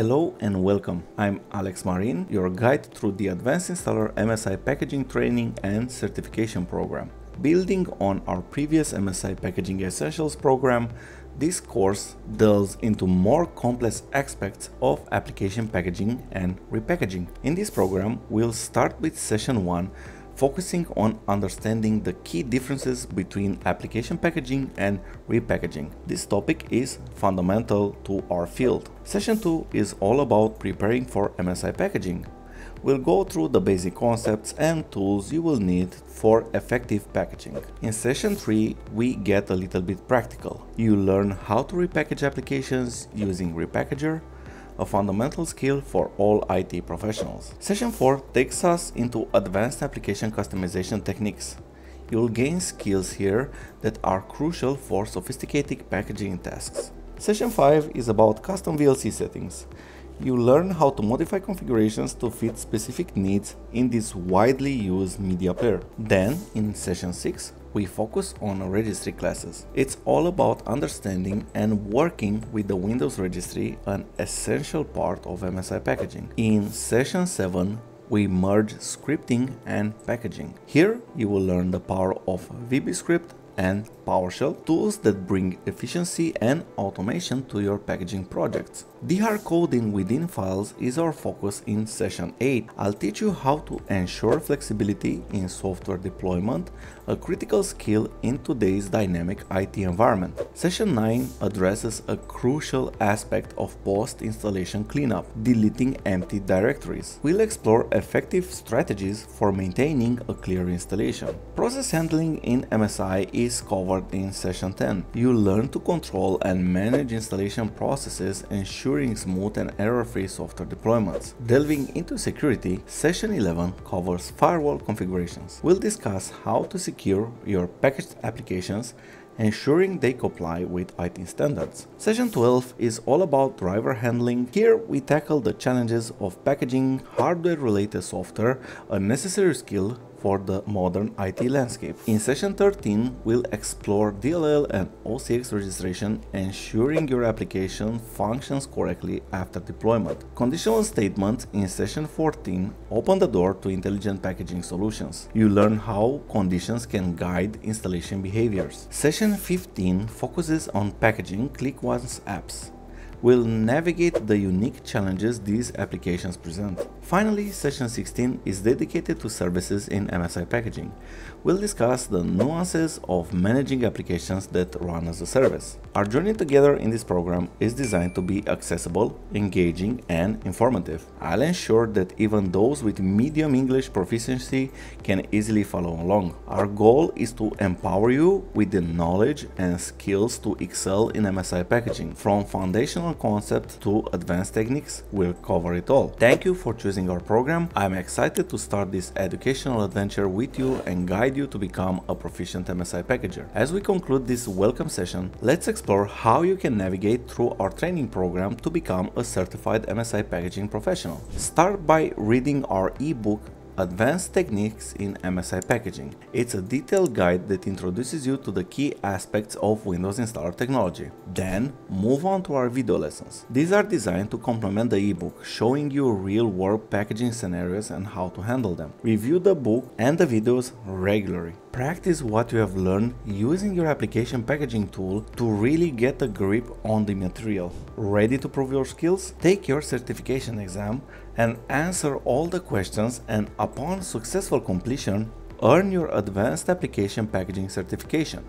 Hello and welcome. I'm Alex Marin, your guide through the Advanced Installer MSI Packaging Training and Certification Program. Building on our previous MSI Packaging Essentials program, this course delves into more complex aspects of application packaging and repackaging. In this program, we'll start with session 1 focusing on understanding the key differences between application packaging and repackaging. This topic is fundamental to our field. Session 2 is all about preparing for MSI packaging. We'll go through the basic concepts and tools you will need for effective packaging. In session 3, we get a little bit practical. You learn how to repackage applications using Repackager, a fundamental skill for all IT professionals. Session 4 takes us into advanced application customization techniques. You'll gain skills here that are crucial for sophisticated packaging tasks. Session 5 is about custom VLC settings. You learn how to modify configurations to fit specific needs in this widely used media player. Then, in session 6, we focus on registry classes. It's all about understanding and working with the Windows registry, an essential part of MSI packaging. In session 7, we merge scripting and packaging. Here you will learn the power of VBScript and PowerShell, tools that bring efficiency and automation to your packaging projects. Dehardcoding within files is our focus in session 8. I'll teach you how to ensure flexibility in software deployment, a critical skill in today's dynamic IT environment. Session 9 addresses a crucial aspect of post-installation cleanup, deleting empty directories. We'll explore effective strategies for maintaining a clear installation. Process handling in MSI is covered in session 10. You'll learn to control and manage installation processes, ensuring smooth and error-free software deployments. Delving into security, session 11 covers firewall configurations. We'll discuss how to secure your packaged applications ensuring they comply with IT standards. Session 12 is all about driver handling. Here we tackle the challenges of packaging hardware-related software, a necessary skill for the modern IT landscape. In session 13, we'll explore DLL and OCX registration, ensuring your application functions correctly after deployment. Conditional statements in session 14 open the door to intelligent packaging solutions. You learn how conditions can guide installation behaviors. Session 15 focuses on packaging ClickOnce apps will navigate the unique challenges these applications present. Finally, session 16 is dedicated to services in MSI packaging. We'll discuss the nuances of managing applications that run as a service. Our journey together in this program is designed to be accessible, engaging, and informative. I'll ensure that even those with medium English proficiency can easily follow along. Our goal is to empower you with the knowledge and skills to excel in MSI packaging. From foundational concepts to advanced techniques, we'll cover it all. Thank you for choosing our program. I'm excited to start this educational adventure with you and guide you to become a proficient MSI packager. As we conclude this welcome session, let's explore how you can navigate through our training program to become a certified MSI packaging professional. Start by reading our ebook Advanced Techniques in MSI Packaging. It's a detailed guide that introduces you to the key aspects of Windows Installer technology. Then, move on to our video lessons. These are designed to complement the ebook, showing you real-world packaging scenarios and how to handle them. Review the book and the videos regularly. Practice what you have learned using your application packaging tool to really get a grip on the material. Ready to prove your skills? Take your certification exam and answer all the questions and upon successful completion, earn your advanced application packaging certification.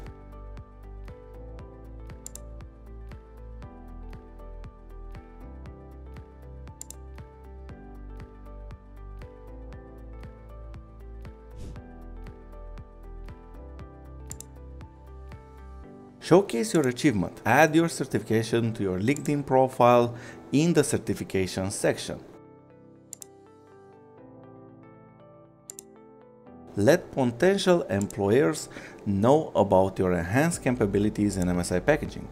Showcase your achievement. Add your certification to your LinkedIn profile in the certification section. Let potential employers know about your enhanced capabilities in MSI packaging.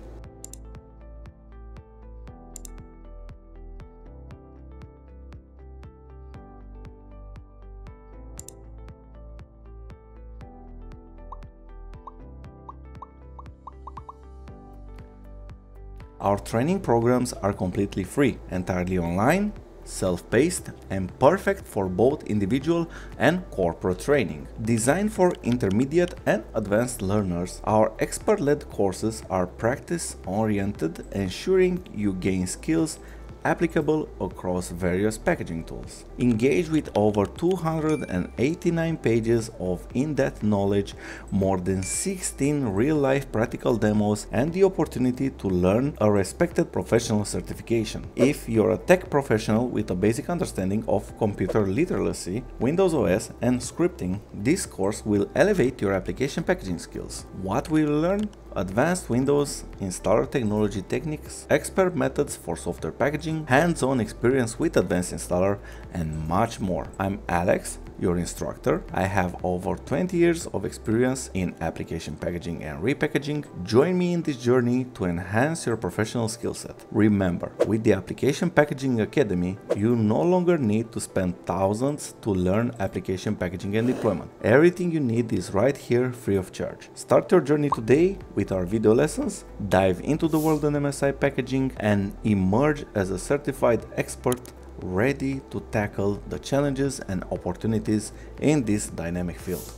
Our training programs are completely free, entirely online, self-paced and perfect for both individual and corporate training. Designed for intermediate and advanced learners, our expert-led courses are practice-oriented, ensuring you gain skills applicable across various packaging tools. Engage with over 289 pages of in-depth knowledge, more than 16 real-life practical demos and the opportunity to learn a respected professional certification. If you're a tech professional with a basic understanding of computer literacy, Windows OS and scripting, this course will elevate your application packaging skills. What you learn? Advanced Windows installer technology techniques, expert methods for software packaging, hands-on experience with Advanced Installer, and much more. I'm Alex, your instructor. I have over 20 years of experience in application packaging and repackaging. Join me in this journey to enhance your professional skill set. Remember, with the Application Packaging Academy, you no longer need to spend thousands to learn application packaging and deployment. Everything you need is right here free of charge. Start your journey today with our video lessons, dive into the world of MSI packaging and emerge as a certified expert ready to tackle the challenges and opportunities in this dynamic field.